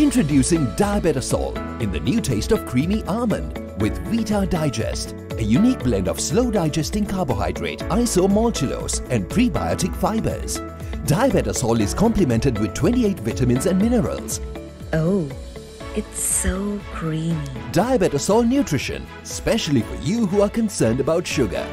Introducing Diabetasol in the new taste of creamy almond with Vita Digest, a unique blend of slow digesting carbohydrate, isomaltulose, and prebiotic fibers. Diabetasol is complemented with 28 vitamins and minerals. Oh, it's so creamy. Diabetasol Nutrition, specially for you who are concerned about sugar.